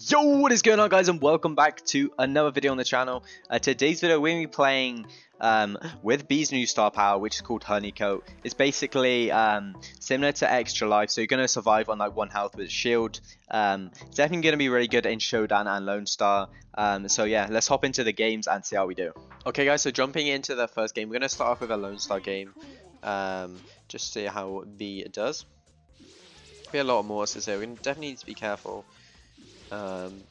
Yo, what is going on guys and welcome back to another video on the channel. Uh, today's video we're going to be playing um, with Bea's new star power which is called Honey Coat. It's basically um, similar to Extra Life so you're going to survive on like one health with a shield. Um, it's definitely going to be really good in Showdown and Lone Star. Um, so yeah, let's hop into the games and see how we do. Okay guys, so jumping into the first game, we're going to start off with a Lone Star game. Um, just see how Bea does. Be a lot of Morses here, we definitely need to be careful. Um,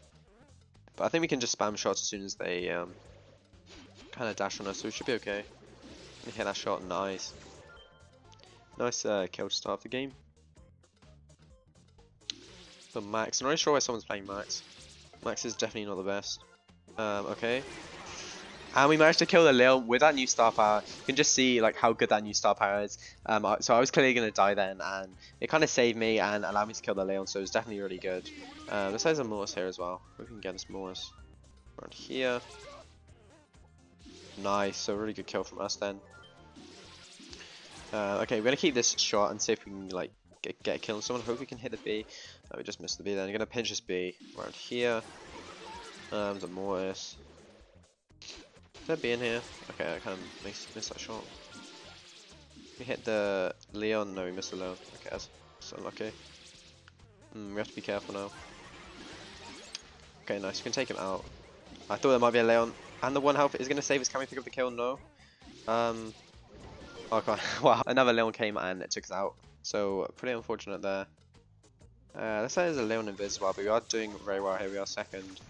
but I think we can just spam shots as soon as they um, kind of dash on us, so we should be okay. Hit that shot, nice. Nice uh, kill to start the game. The Max, I'm not really sure why someone's playing Max. Max is definitely not the best. Um, okay. And we managed to kill the Lil with that new star power. You can just see like how good that new star power is. Um, so I was clearly going to die then, and it kind of saved me and allowed me to kill the Leon, so it was definitely really good. Um, this has a Mortis here as well. We can get this Mortis around here. Nice, so really good kill from us then. Uh, okay, we're going to keep this shot and see if we can like get, get a kill on someone. Hope we can hit the Bea. Oh, we just missed the Bea then. I'm going to pinch this Bea around here. Um, the Mortis. Is there Bea in here? Okay, I kind of missed, that shot. We hit the Leon. No, we missed the Leon. Okay, that's, unlucky. Mm, we have to be careful now. Okay, nice. We can take him out. I thought there might be a Leon. And the one health is going to save us. Can we pick up the kill? No. Um. Okay. wow. Another Leon came and it took us out. So, pretty unfortunate there. Uh, let's say there's a Leon invisible, but we are doing very well here. We are second.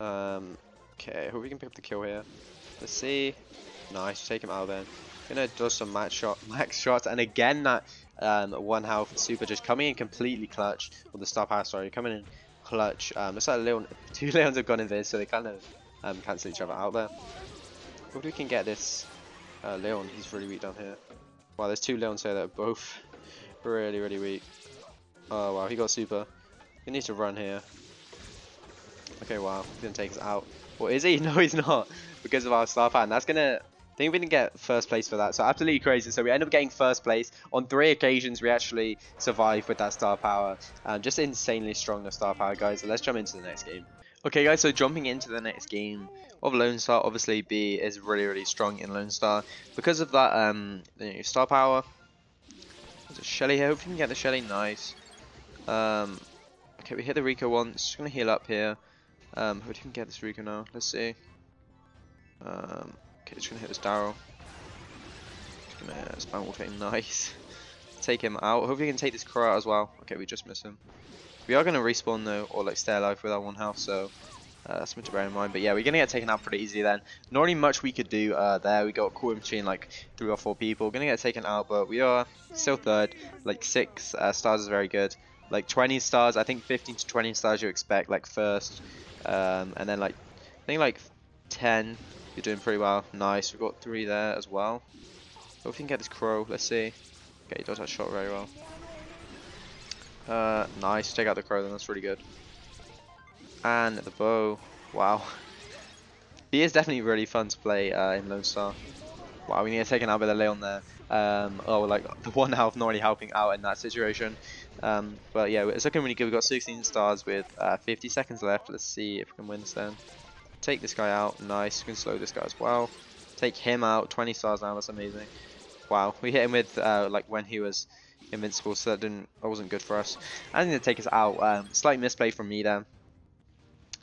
Um. Okay, hope we can pick up the kill here. Let's see. Nice, take him out then. Gonna do some max shot, max shots, and again that um, one health super just coming in completely clutch. Or the star power, sorry, coming in clutch. Um, looks like Leon, two Leons have gone in this, so they kind of um, cancel each other out there. Hope we can get this uh, Leon. He's really weak down here. Wow, there's two Leons here that are both really, really weak. Oh wow, he got super. He needs to run here. Okay, wow, he's gonna take us out. What is he? No, he's not because of our star power. And that's gonna. I think we didn't get first place for that, so absolutely crazy. So we end up getting first place on three occasions. We actually survived with that star power. Um, just insanely strong the star power, guys. So let's jump into the next game. Okay, guys. So jumping into the next game of Lone Star, obviously Bea is really, really strong in Lone Star because of that um, you know, star power. There's a Shelly here. Hope we can get the Shelly. Nice. Um, okay, we hit the Rico once. Just gonna heal up here. Um, hope we can get this Rico now. Let's see. Um, okay, just gonna hit this Darryl. Just gonna spam him. Nice. take him out. Hopefully, we can take this Crow out as well. Okay, we just missed him. We are gonna respawn though, or like stay alive with our one health. So uh, that's something to bear in mind. But yeah, we're gonna get taken out pretty easy then. Not really much we could do uh, there. We got caught core machine like three or four people. Gonna get taken out, but we are still third. Like six uh, stars is very good. Like 20 stars, I think 15 to 20 stars you expect like first, um, and then like I think like 10 you're doing pretty well. Nice. We've got three there as well. Hope we can get this crow. Let's see. Okay, he does that shot very well. Uh, nice. Take out the crow then. That's really good. And the Bo. Wow. He is definitely really fun to play uh, in Lone Star. Wow, we need to take an out with a Leon there. Um, oh, like the one health not really helping out in that situation. Um, but yeah, it's looking really good. We've got 16 stars with uh, 50 seconds left. Let's see if we can win this then. Take this guy out. Nice. We can slow this guy as well. Take him out. 20 stars now. That's amazing. Wow. We hit him with uh, like when he was invincible, so that didn't that wasn't good for us. I need to take us out. Um, slight misplay from me there.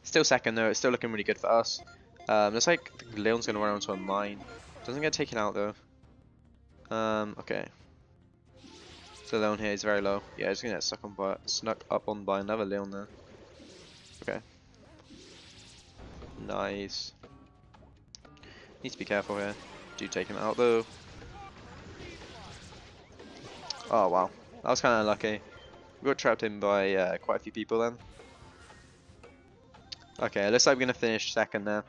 Still second though. It's still looking really good for us. Um, looks like Leon's gonna run onto a mine. Doesn't get taken out though. Um, okay. So Leon here is very low. Yeah, he's gonna get stuck on by snuck up on by another Leon there. Okay. Nice. Need to be careful here. Do take him out though. Oh wow, that was kind of unlucky. We got trapped in by uh, quite a few people then. Okay, looks like we're gonna finish second there.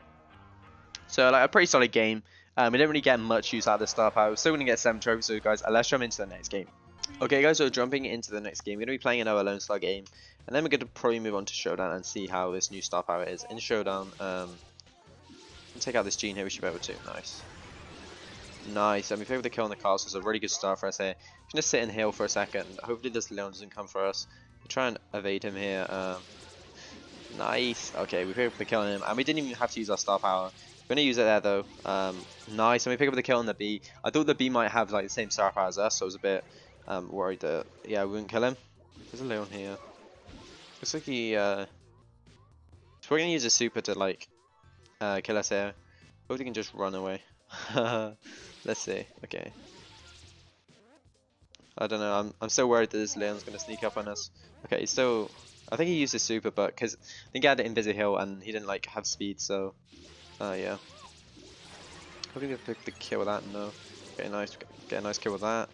So like a pretty solid game. Um, we didn't really get much use out of the star power. We're still gonna get seven trophies, so guys, let's jump into the next game. Okay guys, so jumping into the next game, we're going to be playing another Lone Star game, and then we're going to probably move on to Showdown and see how this new star power is in Showdown. Um, take out this Gene here, we should be able to. Nice. Nice, and we've able to kill on the castle, so a really good start for us here. We're going to sit and heal for a second, hopefully this Leon doesn't come for us. We'll try and evade him here. Um, Nice. Okay, we picked up the kill on him, and we didn't even have to use our star power. We're gonna use it there though. Um, nice. And we pick up the kill on the Bea. I thought the Bea might have like the same star power as us, so I was a bit um, worried that yeah we wouldn't kill him. There's a Leon here. Looks like he. Uh, so we're gonna use a super to like uh, kill us here. Hope he can just run away. Let's see. Okay. I don't know. I'm I'm still worried that this Leon's gonna sneak up on us. Okay, he's still. I think he used his super, but because I think he had Invisiheal and he didn't like have speed, so uh, yeah. Hopefully we pick the kill with that. No. Get a nice get a nice kill with that.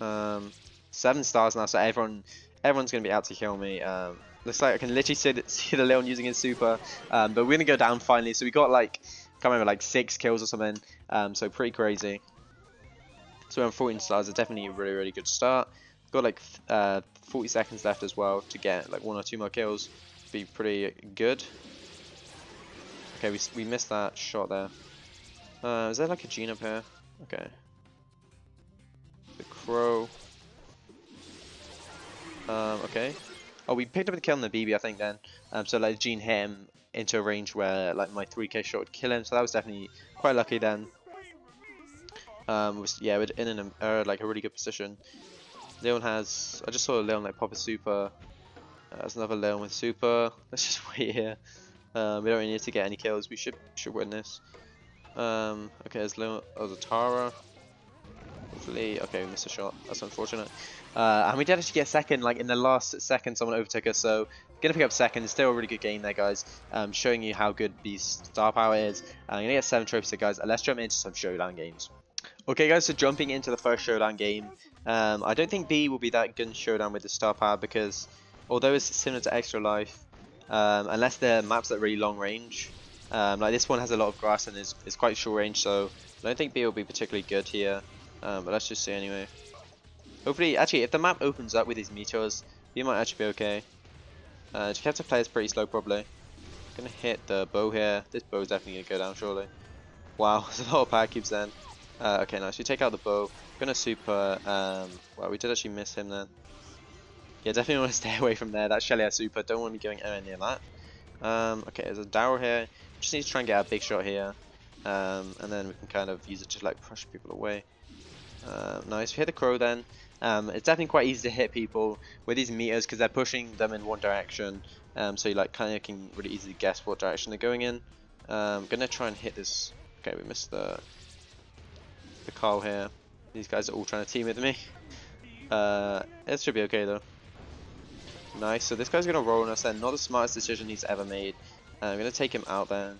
Um, seven stars now, so everyone everyone's gonna be out to kill me. Um, looks like I can literally see the, see the Leon using his super, um, but we're gonna go down finally. So we got like can't remember like six kills or something. Um, so pretty crazy. So we're on 14 stars. It's definitely a really really good start. Got like uh, 40 seconds left as well to get like one or two more kills. Be pretty good. Okay, we we missed that shot there. Uh, is there like a Gene up here? Okay. The crow. Um, okay. Oh, we picked up the kill on the Bibi, I think then. Um, so like Gene hit him into a range where like my 3k shot would kill him. So that was definitely quite lucky then. Um, was, yeah, we're in an, uh, like a really good position. Leon has. I just saw Leon like pop a super. Uh, there's another Leon with super. Let's just wait here. Um, we don't really need to get any kills. We should should win this. Um, okay, there's Leon. Oh, the Tara. Hopefully, okay, we missed a shot. That's unfortunate. Uh, and we did actually get second, like in the last second, someone overtook us. So gonna pick up second. Still a really good game there, guys. Um, showing you how good the star power is. Uh, I'm gonna get seven trophies, guys. Let's jump into some showdown games. Okay, guys. So jumping into the first showdown game. Um, I don't think Bea will be that good in showdown with the star power because although it's similar to extra life, um, unless the maps are really long range. Um, like this one has a lot of grass and is, is quite short range, so I don't think Bea will be particularly good here. Um, but let's just see anyway. Hopefully, actually, if the map opens up with these meteors, Bea might actually be okay. Uh, to play is pretty slow probably. Gonna hit the Bo here. This Bo is definitely gonna go down surely. Wow, there's a lot of power cubes then. Uh, okay, nice. We take out the Bo. Gonna super. Um, well, we did actually miss him then. Yeah, definitely want to stay away from there. That Shelly super. Don't want to be going anywhere near that. Um, okay, there's a Darryl here. Just need to try and get a big shot here. Um, and then we can kind of use it to like push people away. Uh, nice. We hit the crow then. Um, it's definitely quite easy to hit people with these meteors because they're pushing them in one direction. Um, so you like kind of can really easily guess what direction they're going in. Um, I'm gonna try and hit this. Okay, we missed the the Carl here. These guys are all trying to team with me. Uh, it should be okay though. Nice, so this guy's going to roll on us then. Not the smartest decision he's ever made. Uh, I'm going to take him out there.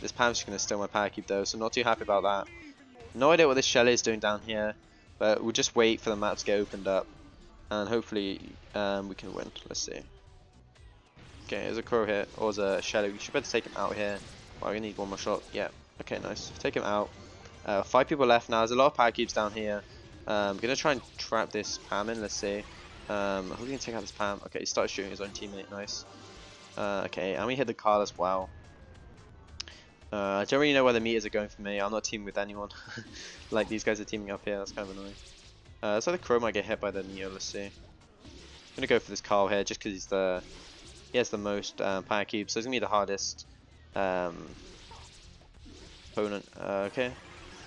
This Pam's just going to steal my power cube though, so not too happy about that. No idea what this Shell is doing down here, but we'll just wait for the map to get opened up. And hopefully um, we can win. Let's see. Okay, there's a crow here, or there's a Shelly. We should better take him out here. Well, we need one more shot. Yeah, okay, nice. Take him out. Uh, five people left now. There's a lot of power cubes down here. I'm um, going to try and trap this Pam in, let's see. Um, who can take out this Pam? Okay, he started shooting his own teammate. Nice. Uh, okay, and we hit the car as well. Uh, I don't really know where the meteors are going for me. I'm not teaming with anyone. like these guys are teaming up here. That's kind of annoying. Uh, so the Crow might get hit by the Neo. Let's see. I'm gonna go for this Carl here just because he's the he has the most um, power cubes, so he's gonna be the hardest um, opponent. Uh, okay,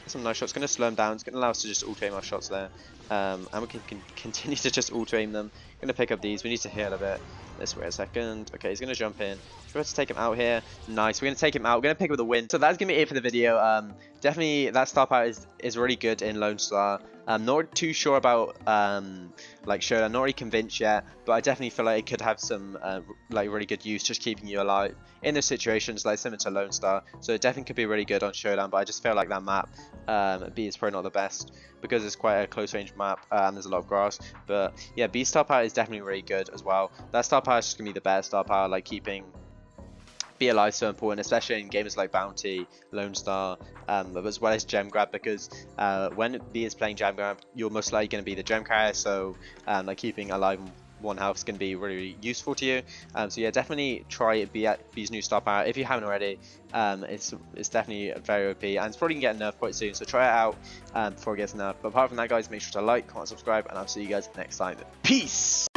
some nice shots. Gonna slow him down. It's gonna allow us to just auto our shots there. Um, and we can, can, continue to just auto aim them. Gonna pick up these. We need to heal a bit. Let's wait a second. Okay, he's gonna jump in. Try to take him out here. Nice. We're gonna take him out. We're gonna pick up the win. So that's gonna be it for the video. Um, definitely that star power is is really good in Lone Star. I'm not too sure about um, like Showdown, not really convinced yet, but I definitely feel like it could have some uh, like really good use, just keeping you alive in those situations, like similar to Lone Star. So it definitely could be really good on Showdown, but I just feel like that map um, Bea is probably not the best because it's quite a close range map and there's a lot of grass. But yeah, Bea star power is definitely really good as well. That star power is just gonna be the best star power, like keeping be alive so important, especially in games like Bounty, Lone Star, um, as well as Gem Grab, because uh, when Bea is playing Gem Grab, you're most likely going to be the Gem carrier, so um, like keeping alive one health is going to be really, really, useful to you. Um, so yeah, definitely try Bea Bea's new star power if you haven't already. Um, it's it's definitely very OP and it's probably going to get nerfed quite soon. So try it out um, before it gets nerfed. But apart from that, guys, make sure to like, comment, subscribe, and I'll see you guys next time. Peace.